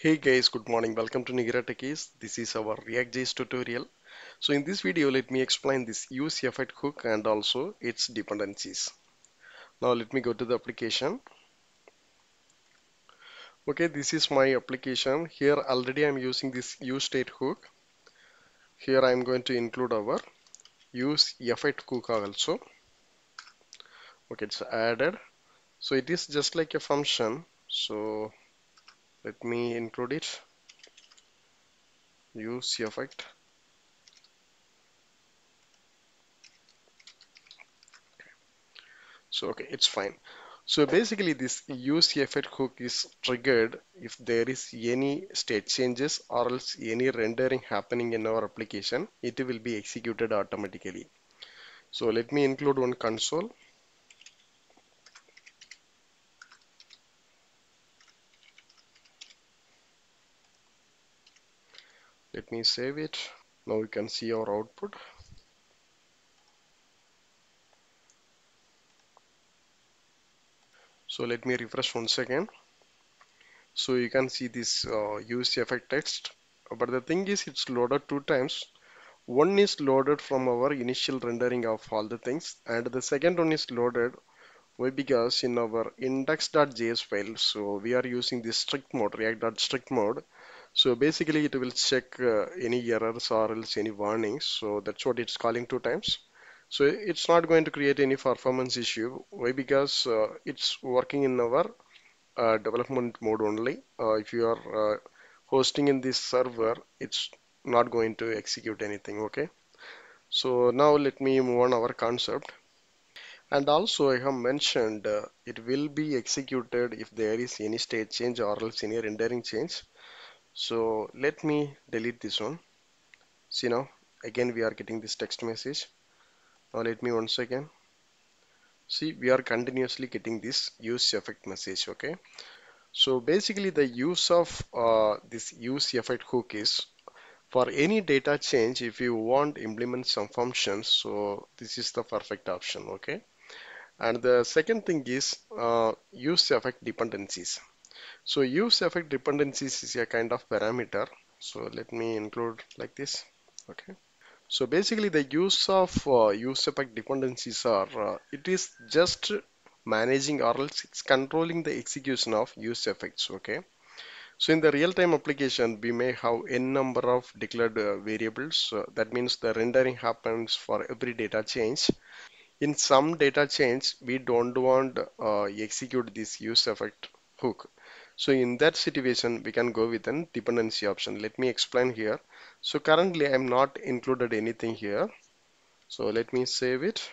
Hey guys, good morning. Welcome to Nihira Techiees. This is our React.js tutorial. So in this video, let me explain this use effect hook and also its dependencies. Now let me go to the application. Okay, this is my application. Here already I'm using this use state hook. Here I'm going to include our use effect hook also. Okay, it's added. So it is just like a function. So let me include it. Use effect. So okay it's fine. So basically this use effect hook is triggered if there is any state changes or else any rendering happening in our application. It will be executed automatically. So let me include one console let me save it. Now we can see our output. So let me refresh once again. So you can see this uh, use effect text. But the thing is it's loaded two times. One is loaded from our initial rendering of all the things and the second one is loaded why because in our index.js file. So we are using this strict mode react.strict mode so basically it will check uh, any errors or else any warnings. So that's what it's calling two times. So it's not going to create any performance issue. Why? Because uh, it's working in our uh, development mode only. Uh, if you are uh, hosting in this server it's not going to execute anything okay? So now let me move on our concept. And also I have mentioned uh, it will be executed if there is any state change or else any rendering change so let me delete this one. See now again we are getting this text message. Now let me once again. See we are continuously getting this use effect message okay? So basically the use of uh, this use effect hook is for any data change if you want implement some functions so this is the perfect option okay? And the second thing is uh, use effect dependencies so use effect dependencies is a kind of parameter. So let me include like this. Okay. So basically the use of uh, use effect dependencies are uh, it is just managing or else it's controlling the execution of use effects. Okay. So in the real-time application, we may have n number of declared uh, variables. That means the rendering happens for every data change. In some data change, we don't want uh, execute this use effect hook. So in that situation, we can go with an dependency option. Let me explain here. So currently, I'm not included anything here. So let me save it.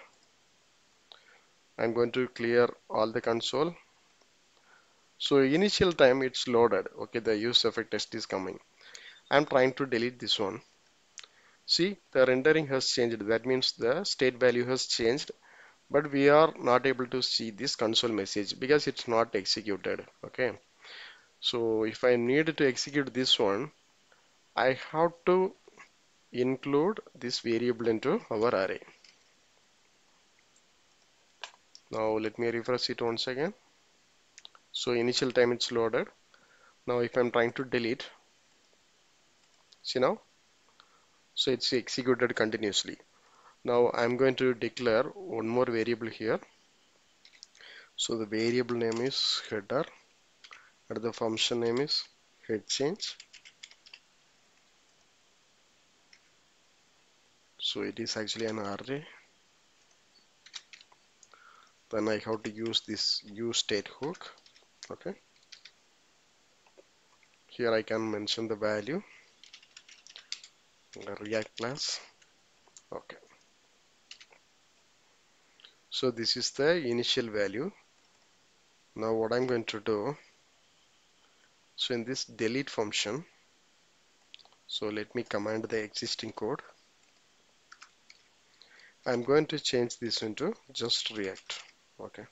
I'm going to clear all the console so initial time it's loaded okay the use effect test is coming I'm trying to delete this one see the rendering has changed that means the state value has changed but we are not able to see this console message because it's not executed okay? So if I need to execute this one I have to include this variable into our array. Now let me refresh it once again. So initial time it's loaded. Now if I'm trying to delete see now? So it's executed continuously now I'm going to declare one more variable here. So the variable name is header. And the function name is head change. So it is actually an array. Then I have to use this use state hook. Okay. Here I can mention the value. React class. Okay so this is the initial value. Now what I'm going to do so in this delete function so let me command the existing code. I'm going to change this into just react okay?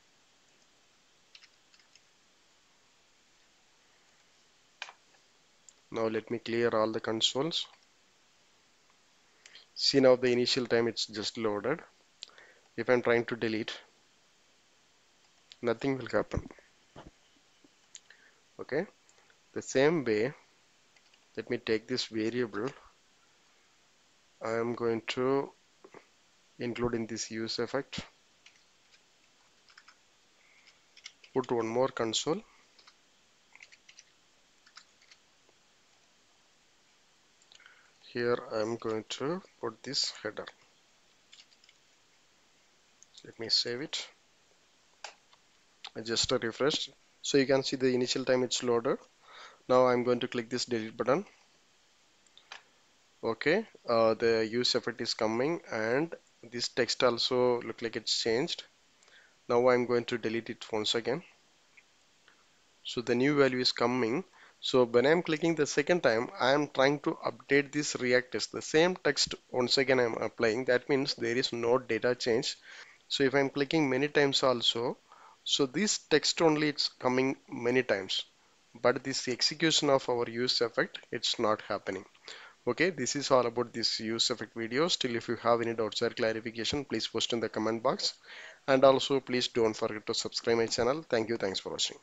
Now let me clear all the consoles. See now the initial time it's just loaded if I'm trying to delete nothing will happen. Okay? The same way let me take this variable. I am going to include in this use effect put one more console. Here I'm going to put this header let me save it. I just refresh so you can see the initial time it's loaded. Now I'm going to click this delete button. Okay uh, the use effect is coming and this text also look like it's changed. Now I'm going to delete it once again. So the new value is coming. So when I'm clicking the second time I am trying to update this react test. The same text once again I'm applying. That means there is no data change so if I'm clicking many times also so this text only it's coming many times but this execution of our use effect it's not happening. Okay this is all about this use effect video. Still if you have any doubts or clarification please post in the comment box. And also please don't forget to subscribe my channel. Thank you. Thanks for watching